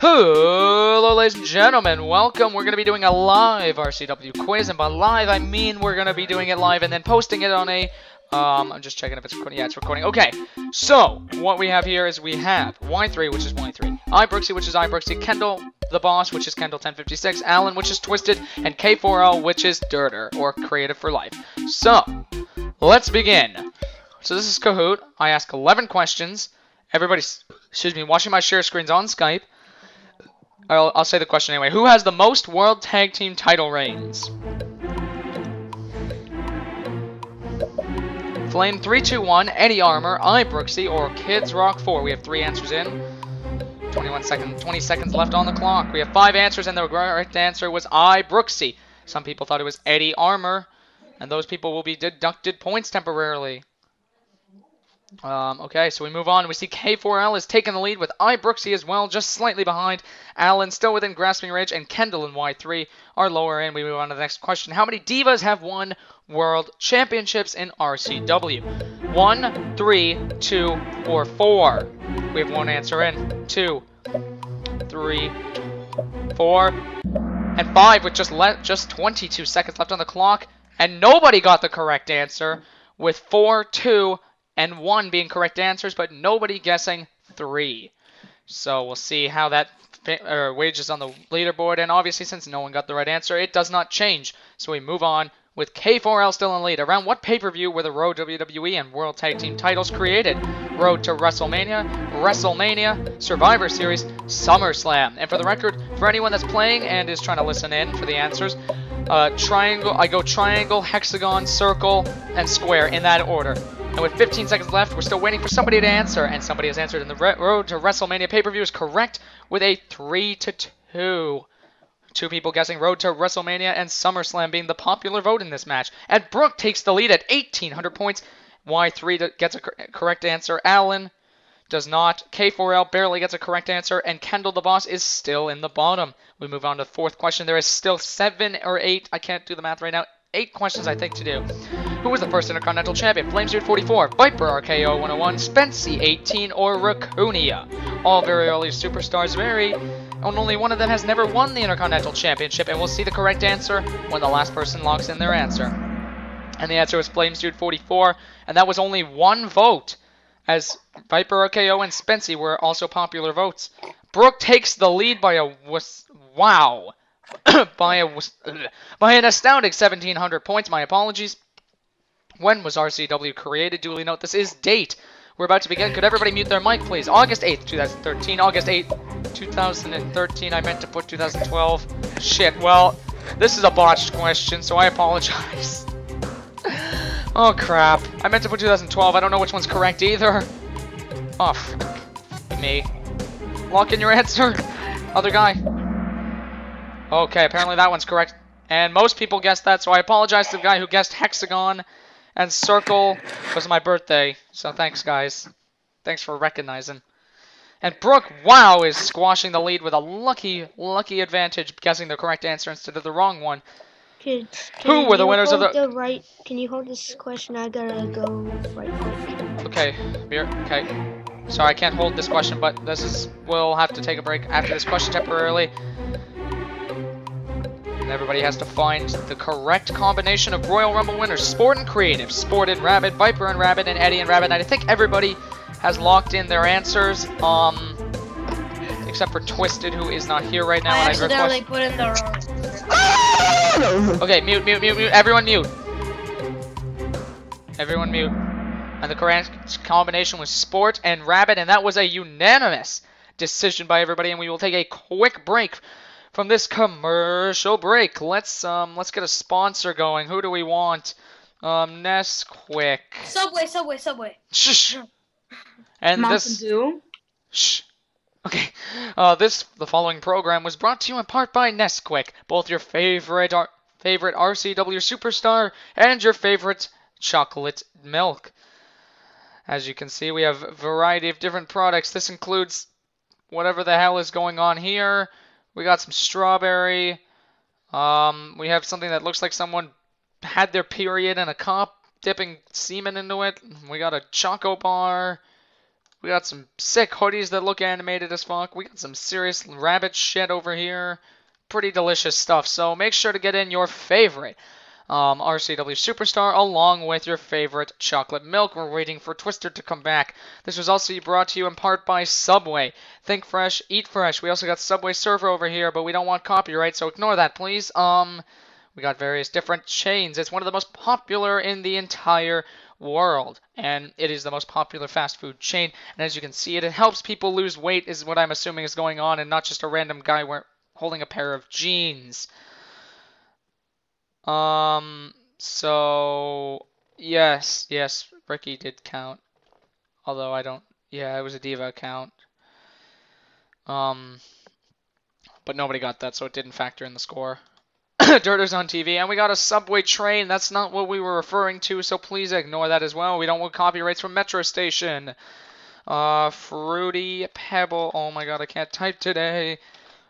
Hello, ladies and gentlemen. Welcome. We're going to be doing a live RCW quiz, and by live, I mean we're going to be doing it live and then posting it on a. Um, I'm just checking if it's recording. Yeah, it's recording. Okay, so what we have here is we have Y3, which is Y3, iBrooksy, which is iBrooksy, Kendall, the boss, which is Kendall 1056, Alan, which is Twisted, and K4L, which is Dirter, or Creative for Life. So, let's begin. So this is Kahoot. I ask 11 questions. Everybody's, excuse me, watching my share screens on Skype. I'll, I'll say the question anyway. Who has the most World Tag Team title reigns? Flame 321, Eddie Armour, iBrooksy, or Kids Rock 4. We have three answers in. 21 seconds, 20 seconds left on the clock. We have five answers, and the correct answer was iBrooksy. Some people thought it was Eddie Armour, and those people will be deducted points temporarily. Um, okay, so we move on. We see K4L is taking the lead with iBrooksy as well, just slightly behind. Allen still within grasping range, and Kendall and Y3 are lower in. We move on to the next question. How many divas have won World Championships in RCW? One, three, two, or four? We have one answer in. Two, three, four, and five with just le just 22 seconds left on the clock. And nobody got the correct answer with four, two, and one being correct answers, but nobody guessing three. So we'll see how that uh, wages on the leaderboard. And obviously, since no one got the right answer, it does not change. So we move on with K4L still in lead. Around what pay-per-view were the Road WWE and World Tag Team titles created? Road to WrestleMania, WrestleMania, Survivor Series, SummerSlam. And for the record, for anyone that's playing and is trying to listen in for the answers, uh, triangle, I go triangle, hexagon, circle, and square in that order. And with 15 seconds left, we're still waiting for somebody to answer, and somebody has answered. And the road to WrestleMania pay-per-view is correct with a 3 to 2. Two people guessing Road to WrestleMania and SummerSlam being the popular vote in this match. And Brooke takes the lead at 1,800 points. Y3 gets a correct answer. Allen does not. K4L barely gets a correct answer. And Kendall the Boss is still in the bottom. We move on to the fourth question. There is still seven or eight. I can't do the math right now eight questions, I think, to do. Who was the first Intercontinental Champion? Flamesuit 44, Viper RKO 101, Spency 18, or Racunia? All very early superstars vary, and only one of them has never won the Intercontinental Championship, and we'll see the correct answer when the last person logs in their answer. And the answer was Flamesuit 44, and that was only one vote, as Viper RKO and Spency were also popular votes. Brooke takes the lead by a wow. by a by uh, an astounding 1,700 points. My apologies. When was RCW created? Duly note this is date. We're about to begin. Could everybody mute their mic, please? August 8th, 2013. August 8th, 2013. I meant to put 2012. Shit. Well, this is a botched question, so I apologize. oh, crap. I meant to put 2012. I don't know which one's correct either. Oh, me. Lock in your answer. Other guy. Okay, apparently that one's correct. And most people guessed that, so I apologize to the guy who guessed hexagon and circle was my birthday. So thanks, guys. Thanks for recognizing. And Brooke, wow, is squashing the lead with a lucky, lucky advantage, guessing the correct answer instead of the wrong one. Can, can Who were the winners of the... the... right? Can you hold this question? I gotta go right quick. Okay, beer. Okay. Sorry, I can't hold this question, but this is. We'll have to take a break after this question temporarily. And everybody has to find the correct combination of Royal Rumble winners. Sport and Creative, Sport and Rabbit, Viper and Rabbit, and Eddie and Rabbit. And I think everybody has locked in their answers. Um, except for Twisted, who is not here right now. I and accidentally put in the wrong. okay, mute, mute, mute, mute. Everyone mute. Everyone mute. And the correct combination was Sport and Rabbit, and that was a unanimous decision by everybody. And we will take a quick break from this commercial break. Let's um let's get a sponsor going. Who do we want? Um, Nesquik. Subway, Subway, Subway. Shh. And Mountain this. Dew. Shh. Okay. Uh, this the following program was brought to you in part by Nesquik, both your favorite R favorite RCW superstar and your favorite chocolate milk. As you can see, we have a variety of different products. This includes whatever the hell is going on here. We got some strawberry. Um, we have something that looks like someone had their period in a cup, dipping semen into it. We got a choco bar. We got some sick hoodies that look animated as fuck. We got some serious rabbit shit over here. Pretty delicious stuff. So make sure to get in your favorite um, RCW Superstar along with your favorite chocolate milk. We're waiting for Twister to come back. This was also brought to you in part by Subway. Think fresh, eat fresh. We also got Subway Surfer over here, but we don't want copyright, so ignore that, please. Um, we got various different chains. It's one of the most popular in the entire world, and it is the most popular fast food chain. And as you can see, it, it helps people lose weight, is what I'm assuming is going on, and not just a random guy wearing holding a pair of jeans. Um, so yes, yes, Ricky did count. Although I don't, yeah, it was a diva account. Um, but nobody got that, so it didn't factor in the score. Dirters on TV, and we got a subway train. That's not what we were referring to, so please ignore that as well. We don't want copyrights from Metro Station. Uh, Fruity Pebble. Oh my god, I can't type today.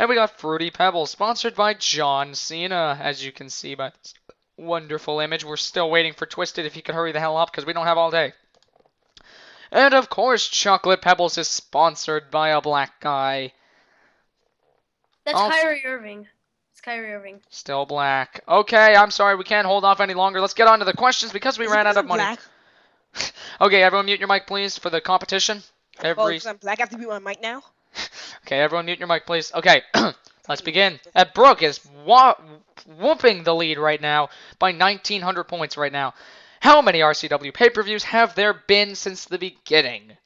And we got Fruity Pebbles, sponsored by John Cena, as you can see by this wonderful image. We're still waiting for Twisted if he could hurry the hell up, because we don't have all day. And of course, Chocolate Pebbles is sponsored by a black guy. That's Oh. Kyrie Irving. It's Kyrie Irving. Still black. Okay, I'm sorry, we can't hold off any longer. Let's get on to the questions because we Is ran out of money. Black? Okay, everyone mute your mic, please, for the competition. Every... Oh, Every 'cause I'm black. I have to mute my mic now. Okay, everyone mute your mic, please. Okay, let's begin. Uh, Brooke is wa- whooping the lead right now by 1,900 points right now. How many RCW pay-per-views have there been since the beginning?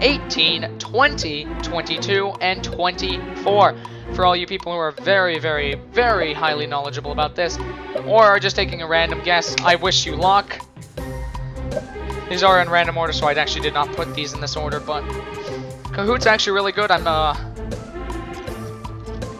18, 20, 22, and 24. For all you people who are very, very, very highly knowledgeable about this, or are just taking a random guess, I wish you luck. These are in random order, so I actually did not put these in this order, but Kahoot's actually really good. I'm uh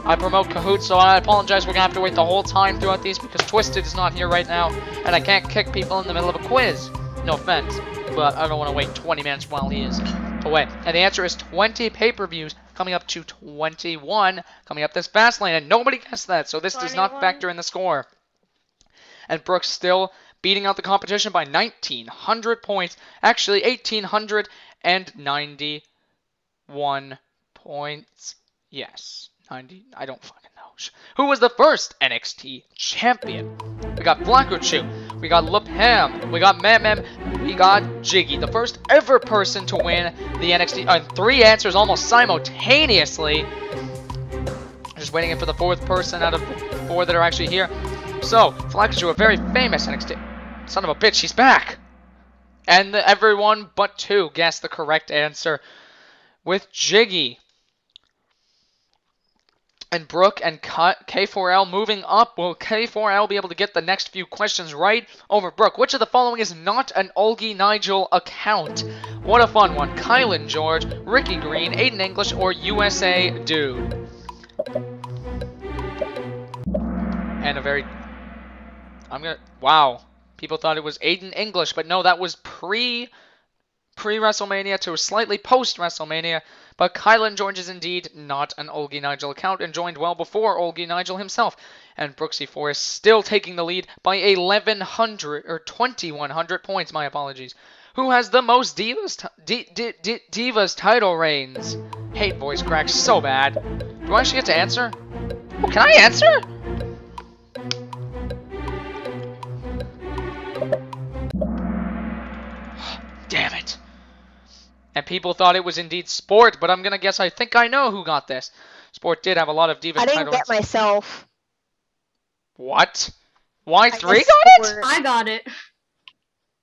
I promote Kahoot, so I apologize. We're gonna have to wait the whole time throughout these because Twisted is not here right now, and I can't kick people in the middle of a quiz. No offense, but I don't want to wait 20 minutes while he is away. And the answer is 20 pay-per-views coming up to 21 coming up this Fastlane, and nobody guessed that, so this does not factor in the score. And Brooks still beating out the competition by 1,900 points. Actually, 1,891 points. Yes, 90. I don't fucking know. Who was the first NXT champion? We got Blanco-Chu. We got Lapam. We got Mem. We got Jiggy, the first ever person to win the NXT. Uh, three answers almost simultaneously. Just waiting for the fourth person out of four that are actually here. So, Flaxu, a very famous NXT. Son of a bitch, he's back! And everyone but two guessed the correct answer with Jiggy. And Brooke and K- K4L moving up. Will K4L be able to get the next few questions right over Brooke? Which of the following is not an Olgie Nigel account? What a fun one. Kylan George, Ricky Green, Aiden English, or USA Dude? And a very I'm gonna. Wow. People thought it was Aiden English, but no, that was pre pre WrestleMania to slightly post WrestleMania. But Kylan George is indeed not an Olgie Nigel account and joined well before Olgie Nigel himself. And Brooksy Forrest still taking the lead by 1100 or 2100 points. My apologies. Who has the most Divas Divas title reigns? Hate voice cracks so bad. Do I actually get to answer? Oh, can I answer? And people thought it was indeed Sport, but I'm gonna guess I think I know who got this. Sport did have a lot of Divas I didn't title get myself. What? Y3 guess got it? Sport- I got it.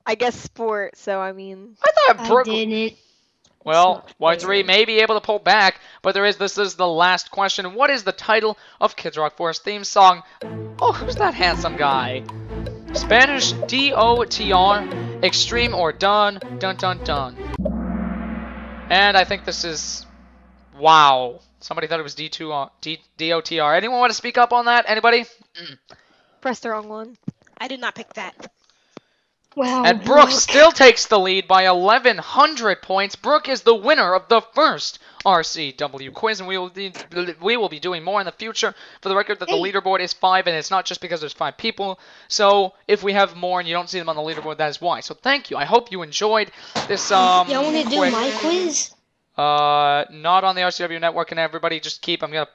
I guess sport. So I mean, I thought I Brooke. didn't. Well, not Y3 may be able to pull back, but there is this is the last question. What is the title of Kids Rock Forest theme song? Oh, who's that handsome guy? Spanish D O T R, Extreme or Done, Dun Dun Dun. And I think this is. Wow. Somebody thought it was D2 D D O T R. Anyone want to speak up on that? Anybody? press the wrong one. I did not pick that. Wow. And Brooke Brooke. still takes the lead by 1,100 points. Brooke is the winner of the first RCW quiz, and we will be, we will be doing more in the future. For the record, that the leaderboard is five, and it's not just because there's five people. So if we have more and you don't see them on the leaderboard, that is why. So thank you. I hope you enjoyed this. Um, Y'all want to do my quiz? Uh, not on the RCW network, and everybody just keep. I'm gonna to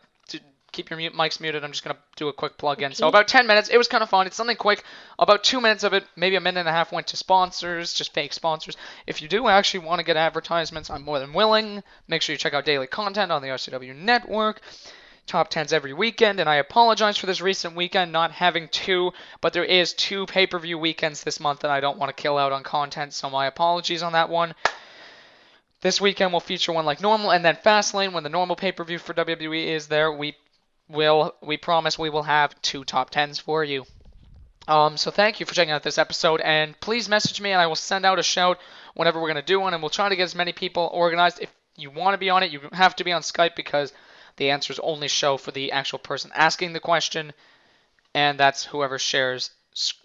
keep your mute mics muted. I'm just gonna do a quick plug in. So about 10 minutes. It was kind of fun. It's something quick. About two minutes of it, maybe a minute and a half went to sponsors, just fake sponsors. If you do actually want to get advertisements, I'm more than willing. Make sure you check out daily content on the RCW network. Top 10s every weekend, and I apologize for this recent weekend not having two, but there is two pay-per-view weekends this month and I don't want to kill out on content, so my apologies on that one. This weekend will feature one like normal, and then Fastlane, when the normal pay-per-view for WWE is there, we will we promise we will have two top tens for you. Um, so thank you for checking out this episode, and please message me, and I will send out a shout whenever we're gonna do one, and we'll try to get as many people organized. If you want to be on it, you have to be on Skype because the answers only show for the actual person asking the question, and that's whoever shares.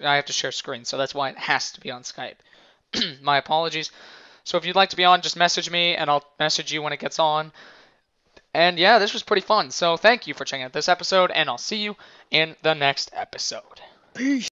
I have to share screen, so that's why it has to be on Skype. My apologies. So if you'd like to be on, just message me and I'll message you when it gets on. And yeah, this was pretty fun. So thank you for checking out this episode, and I'll see you in the next episode. Peace.